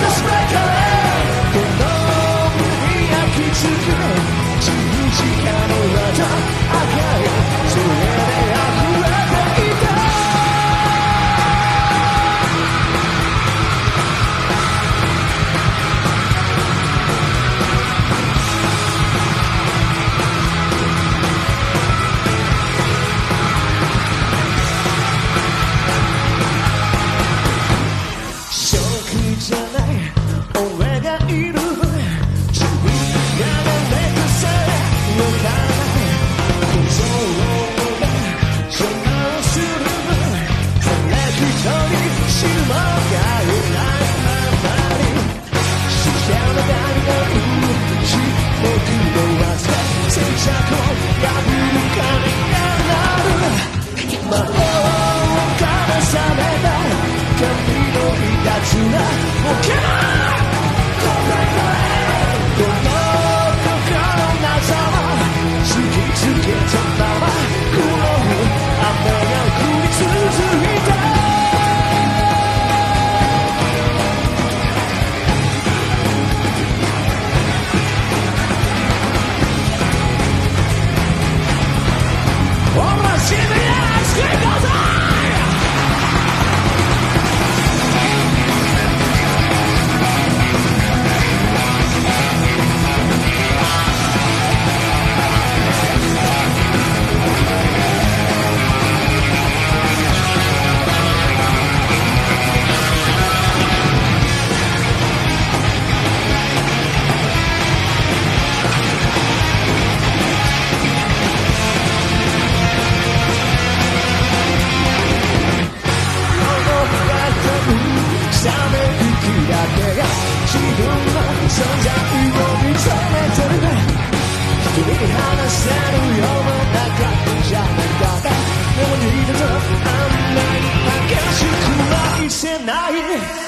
Just break a leg. The love we have keeps it good. Two years chaco, Gabriel. 自分の存在を認つめてるね。人に話せるようの中じゃないからでも二度とあんなに激しくは見せない。